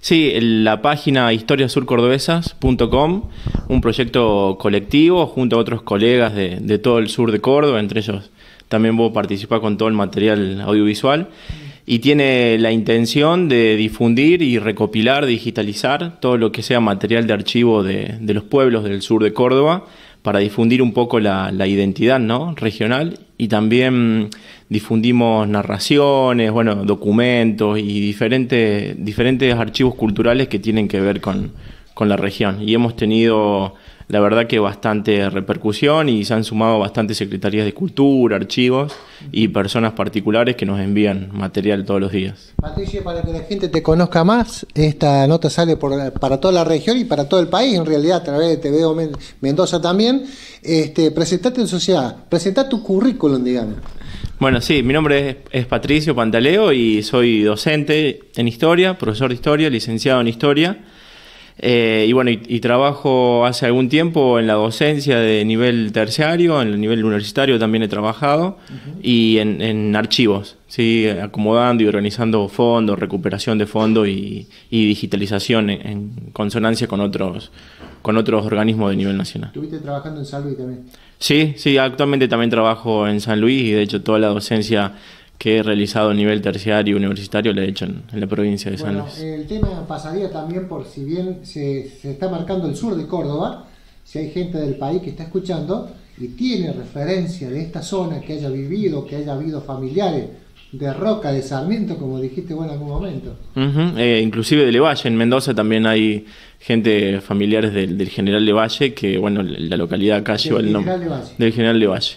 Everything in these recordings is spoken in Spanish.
Sí, la página historiasurcordobesas.com, un proyecto colectivo junto a otros colegas de, todo el sur de Córdoba, entre ellos también vos participar con todo el material audiovisual y tiene la intención de difundir y recopilar, digitalizar todo lo que sea material de archivo de, los pueblos del sur de Córdoba para difundir un poco la, identidad ¿no? regional y también difundimos narraciones, bueno, documentos y diferentes, diferentes archivos culturales que tienen que ver con, con la región. Y hemos tenido la verdad que bastante repercusión y se han sumado bastantes secretarías de cultura, archivos y personas particulares que nos envían material todos los días. Patricio, para que la gente te conozca más, esta nota sale para toda la región y para todo el país, en realidad, a través de TV Mendoza también. Este, presentate en sociedad, presenta tu currículum, digamos. Bueno, sí, mi nombre es, es, Patricio Pantaleo y soy docente en historia, profesor de historia, licenciado en historia. Eh, y bueno, y, trabajo hace algún tiempo en la docencia de nivel terciario, en el nivel universitario también he trabajado, y en, archivos, ¿sí? acomodando y organizando fondos, recuperación de fondos y, digitalización en, consonancia con otros, con otros organismos de nivel nacional. ¿Estuviste trabajando en San Luis también? Sí, sí, actualmente también trabajo en San Luis y de hecho toda la docencia que he realizado a nivel terciario y universitario le he hecho en, la provincia de San Luis. El tema pasaría también por si bien se, se, está marcando el sur de Córdoba, si hay gente del país que está escuchando y tiene referencia de esta zona que haya vivido, que haya habido familiares de Roca, de Sarmiento, como dijiste vos en algún momento. Eh, inclusive de Levalle, en Mendoza también hay gente familiares del, General Levalle, que bueno, la localidad acá lleva el nombre del General Levalle.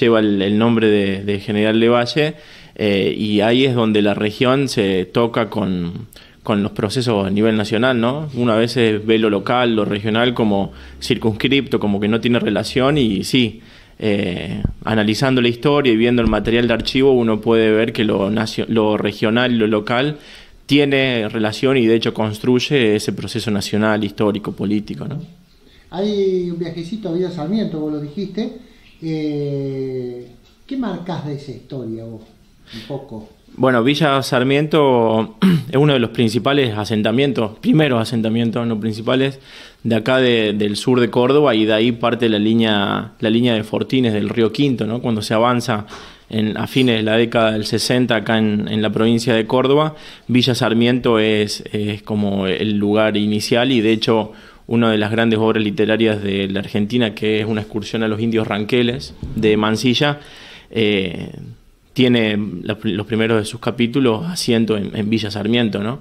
Lleva el, nombre de, de General Levalle eh, y ahí es donde la región se toca con, los procesos a nivel nacional, ¿no? Una vez ve lo local, lo regional como circunscripto, como que no tiene relación y sí, eh, analizando la historia y viendo el material de archivo uno puede ver que lo, lo regional y lo local tiene relación y de hecho construye ese proceso nacional, histórico, político. Hay un viajecito a Villa Sarmiento, vos lo dijiste. Eh, ¿Qué marcas de esa historia vos? Un poco. Bueno, Villa Sarmiento es uno de los principales asentamientos, primeros asentamientos, no principales, de acá del sur de Córdoba y de ahí parte la línea, la línea de Fortines del río Quinto, ¿no? cuando se avanza a fines de la década del 60 acá en, la provincia de Córdoba, Villa Sarmiento es, es como el lugar inicial y de hecho una de las grandes obras literarias de la Argentina, que es una excursión a los indios ranqueles de Mansilla, eh, tiene los primeros de sus capítulos asiento en, Villa Sarmiento, ¿no?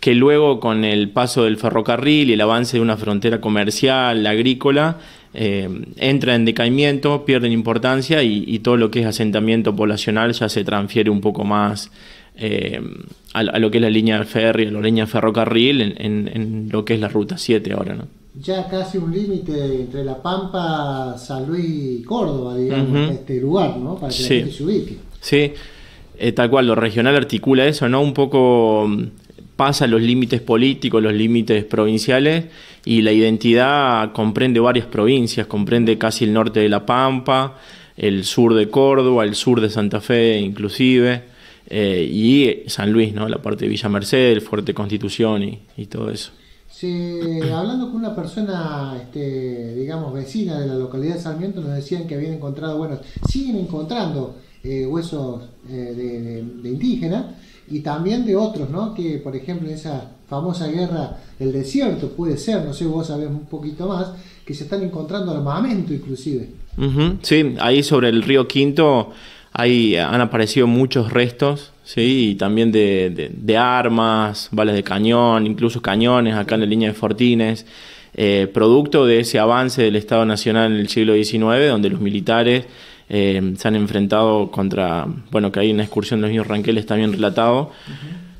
que luego con el paso del ferrocarril y el avance de una frontera comercial, agrícola, eh, entra en decaimiento, pierde importancia y, todo lo que es asentamiento poblacional ya se transfiere un poco más eh, a, lo que es la línea ferry, la línea ferrocarril, en, lo que es la ruta 7 ahora. ¿no? Ya casi un límite entre La Pampa, San Luis y Córdoba, digamos, este lugar, ¿no? para que la gente se ubique. Sí, eh, tal cual, lo regional articula eso, ¿no? Un poco mm, pasa los límites políticos, los límites provinciales y la identidad comprende varias provincias, comprende casi el norte de La Pampa, el sur de Córdoba, el sur de Santa Fe inclusive, eh, y San Luis, ¿no? La parte de Villa Merced, el Fuerte Constitución y, y todo eso. Sí, hablando con una persona, este, digamos, vecina de la localidad de Sarmiento, nos decían que habían encontrado, bueno, siguen encontrando eh, huesos eh, de, indígenas y también de otros, ¿no? Que, por ejemplo, en esa famosa guerra del desierto, puede ser, no sé, vos sabés un poquito más, que se están encontrando armamento inclusive. sí, ahí sobre el río Quinto hay, han aparecido muchos restos, ¿sí? Y también de, armas, balas de cañón, incluso cañones acá en la línea de Fortines. Eh, producto de ese avance del Estado Nacional en el siglo XIX, donde los militares eh, se han enfrentado contra, bueno, que hay una excursión de los indios ranqueles también relatado,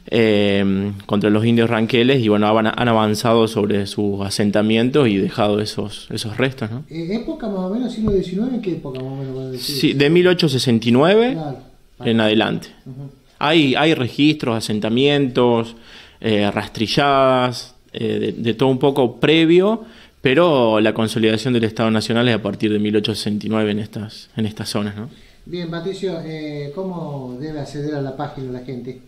eh, contra los indios ranqueles y bueno, han, avanzado sobre sus asentamientos y dejado esos, esos restos. ¿no? Eh, ¿Época más o menos, siglo XIX? ¿Qué época más o menos? Sí, de 1869 en adelante. hay, hay registros, asentamientos, rastrilladas, de todo un poco previo pero la consolidación del Estado Nacional es a partir de 1869 en estas, en estas zonas. ¿no? Bien, Patricio, eh, ¿cómo debe acceder a la página la gente?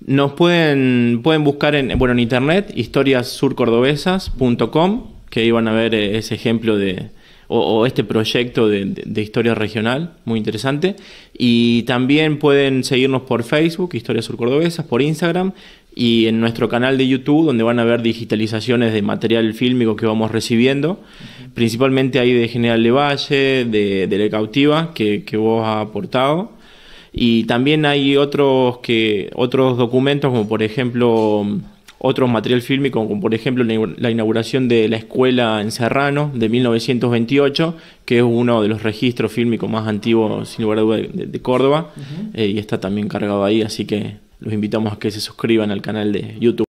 Nos pueden, pueden buscar en, bueno, en internet, historiasurcordobesas.com, que ahí van a ver eh, ese ejemplo de, o, este proyecto de, historia regional, muy interesante. Y también pueden seguirnos por Facebook, Historia Sur Cordobesas, por Instagram y en nuestro canal de YouTube, donde van a ver digitalizaciones de material fílmico que vamos recibiendo, principalmente ahí de General de Valle, de, de La Cautiva, que, que vos has aportado. Y también hay otros, que, otros documentos, como por ejemplo otros material fílmico, como por ejemplo la inauguración de la escuela en Serrano de 1928, que es uno de los registros fílmicos más antiguos, sin lugar a dudas, de, Córdoba, eh, y está también cargado ahí, así que los invitamos a que se suscriban al canal de YouTube.